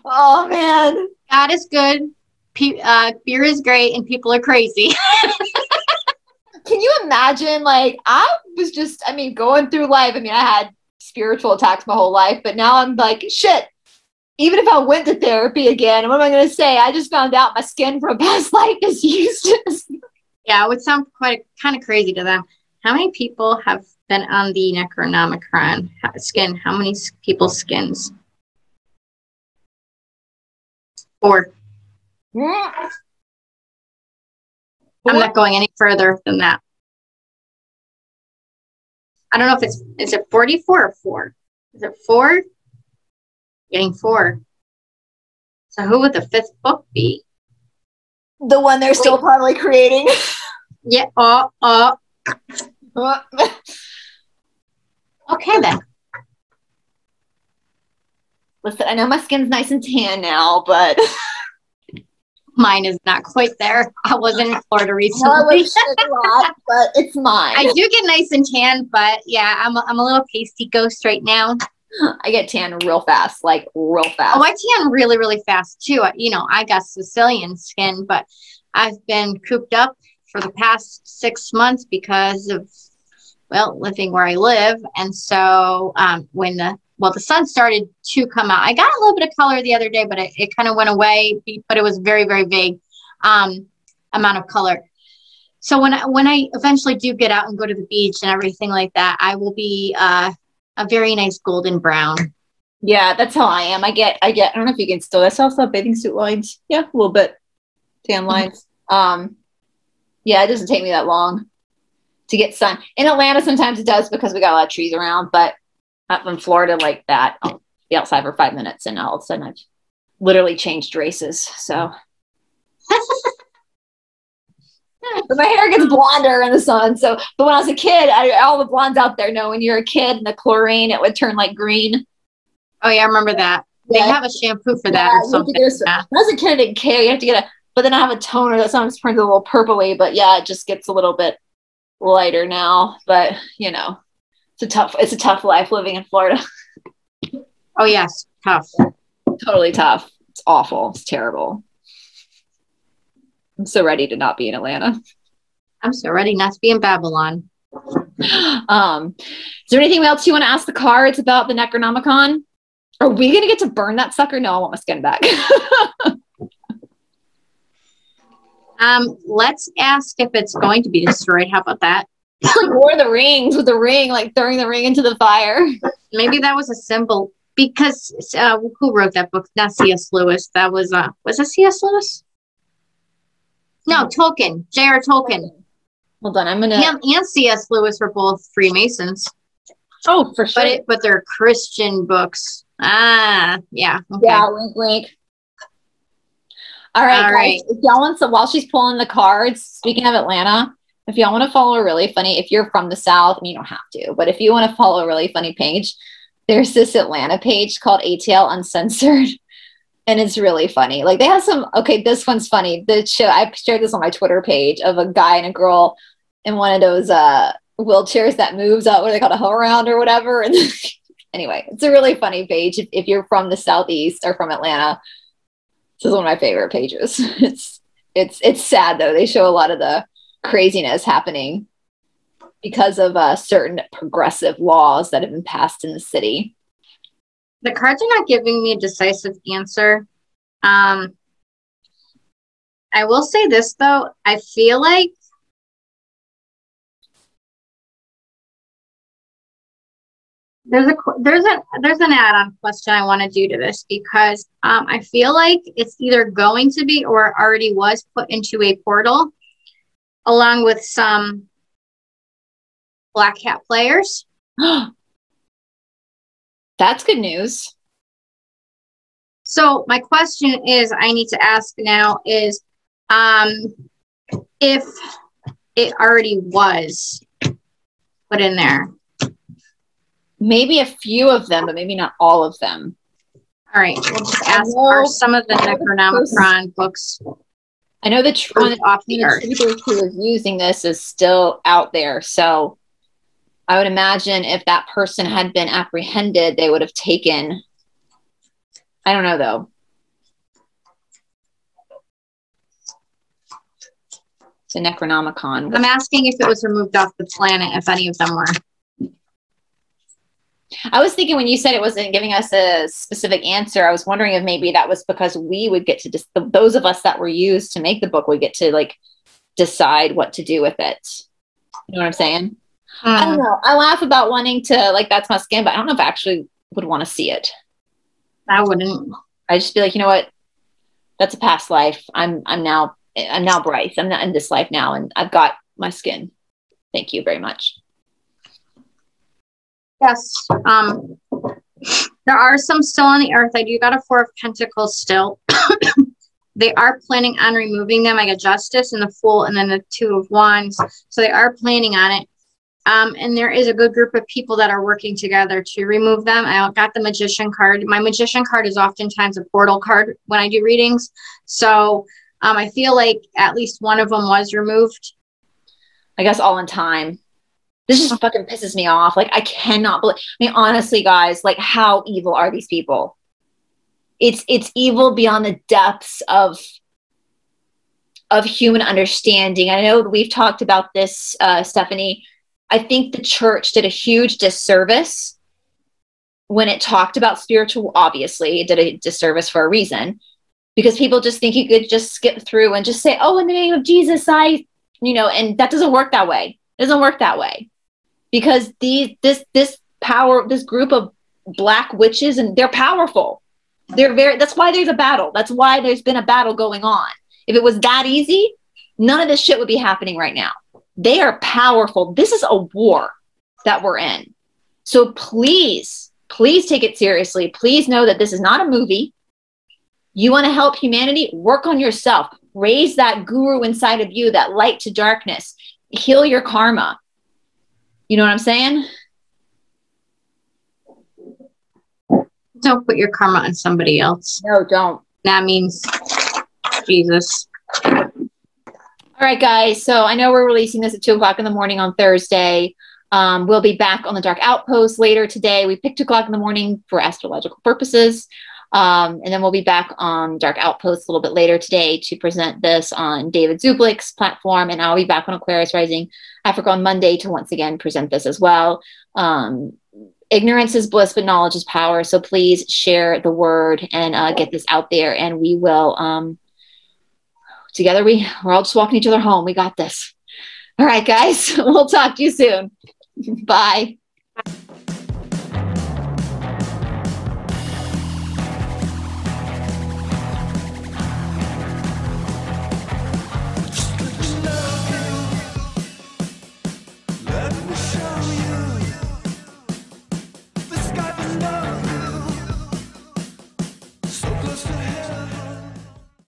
oh man. God is good pe- uh, beer is great and people are crazy. Can you imagine? Like, I was just, I mean, going through life. I mean, I had spiritual attacks my whole life, but now I'm like, shit. Even if I went to therapy again, what am I going to say? I just found out my skin from a past life is used. yeah, it would sound quite kind of crazy to them. How many people have been on the Necronomicon skin? How many people's skins? Four. I'm not going any further than that. I don't know if it's is it 44 or 4? Is it 4? Getting 4. So who would the fifth book be? The one they're Wait. still probably creating. yeah. Oh, oh. okay then. Listen, I know my skin's nice and tan now, but mine is not quite there. I was in Florida recently. No, a lot, but it's mine. I do get nice and tan, but yeah, I'm a, I'm a little pasty ghost right now. I get tan real fast, like real fast. Oh, I tan really, really fast too. You know, I got Sicilian skin, but I've been cooped up for the past six months because of, well, living where I live. And so um, when the well, the sun started to come out. I got a little bit of color the other day, but it, it kind of went away, but it was very, very vague um, amount of color. So when I, when I eventually do get out and go to the beach and everything like that, I will be uh, a very nice golden brown. Yeah, that's how I am. I get, I get, I don't know if you can still, I still have bathing suit lines. Yeah, a little bit tan mm-hmm. lines. Um, yeah, it doesn't take me that long to get sun. In Atlanta, sometimes it does because we got a lot of trees around, but up in Florida like that. I'll be outside for five minutes and all of a sudden I've literally changed races. So but my hair gets blonder in the sun. So, but when I was a kid, I, all the blondes out there know when you're a kid and the chlorine, it would turn like green. Oh yeah, I remember that. Yeah. They have a shampoo for that yeah, or something. When I was a kid, I didn't care. You have to get a, but then I have a toner that sometimes turns a little purpley. But yeah, it just gets a little bit lighter now. But you know, it's a tough it's a tough life living in Florida. oh yes, tough. Totally tough. It's awful. It's terrible. I'm so ready to not be in Atlanta. I'm so ready not to be in Babylon. Um, is there anything else you want to ask the cards about the Necronomicon? Are we gonna get to burn that sucker? No, I want my skin back. um, let's ask if it's going to be destroyed. How about that? Like of the Rings with the ring, like throwing the ring into the fire. Maybe that was a symbol because uh, who wrote that book? Not C.S. Lewis. That was uh, was it C.S. Lewis? No, Tolkien. J.R. Tolkien. Hold on, I'm gonna. And, and C.S. Lewis were both Freemasons. Oh, for sure. But it, but they're Christian books. Ah, yeah. Okay. Yeah, link, wink. All right, All guys. Right. If y'all want so while she's pulling the cards, speaking of Atlanta, if y'all want to follow a really funny, if you're from the South, and you don't have to, but if you want to follow a really funny page, there's this Atlanta page called ATL Uncensored. And it's really funny. Like they have some, okay, this one's funny. The show, I shared this on my Twitter page of a guy and a girl in one of those uh, wheelchairs that moves up, what are they called, a Hoveround or whatever. And anyway, it's a really funny page if, if you're from the Southeast or from Atlanta. This is one of my favorite pages. It's it's it's sad though. They show a lot of the craziness happening because of uh, certain progressive laws that have been passed in the city. The cards are not giving me a decisive answer. Um, I will say this though, I feel like there's a there's a there's an add-on question I want to do to this because um, I feel like it's either going to be or already was put into a portal along with some black hat players. That's good news. So my question is, I need to ask now is, um, if it already was put in there. Maybe a few of them, but maybe not all of them. All right, we'll just ask for some of the Necronomicon books. I know the Tron oh, off the earth. who is using this is still out there, so I would imagine if that person had been apprehended, they would have taken. I don't know though. The Necronomicon. I'm asking if it was removed off the planet, if any of them were. I was thinking when you said it wasn't giving us a specific answer, I was wondering if maybe that was because we would get to just those of us that were used to make the book would get to like decide what to do with it. You know what I'm saying? I don't hmm. know. I laugh about wanting to like that's my skin, but I don't know if I actually would want to see it. I wouldn't. I just be like, you know what? That's a past life. I'm I'm now I'm now Brice. I'm not in this life now, and I've got my skin. Thank you very much. Yes. Um, there are some still on the earth. I do got a four of pentacles still. they are planning on removing them. I got justice and the fool and then the two of wands. So they are planning on it. Um, and there is a good group of people that are working together to remove them. I got the magician card. My magician card is oftentimes a portal card when I do readings. So um, I feel like at least one of them was removed. I guess all in time. This just fucking pisses me off. Like I cannot believe. I mean, honestly, guys, like how evil are these people? It's it's evil beyond the depths of of human understanding. I know we've talked about this, uh, Stephanie I think the church did a huge disservice when it talked about spiritual. Obviously, it did a disservice for a reason because people just think you could just skip through and just say, "Oh, in the name of Jesus, I," you know, and that doesn't work that way. It doesn't work that way because these this this power, this group of black witches, and they're powerful. They're very. That's why there's a battle. That's why there's been a battle going on. If it was that easy, none of this shit would be happening right now. They are powerful. This is a war that we're in. So please, please take it seriously. Please know that this is not a movie. You want to help humanity? Work on yourself. Raise that guru inside of you, that light to darkness. Heal your karma. You know what I'm saying? Don't put your karma on somebody else. No, don't. That means Jesus. All right, guys. So I know we're releasing this at two o'clock in the morning on Thursday. Um, we'll be back on the Dark Outpost later today. We picked two o'clock in the morning for astrological purposes. Um, and then we'll be back on Dark Outpost a little bit later today to present this on David Zublick's platform. And I'll be back on Aquarius Rising Africa on Monday to once again present this as well. Um, ignorance is bliss, but knowledge is power. So please share the word and uh, get this out there, and we will um, together we we're all just walking each other home. We got this. All right, guys. We'll talk to you soon. Bye.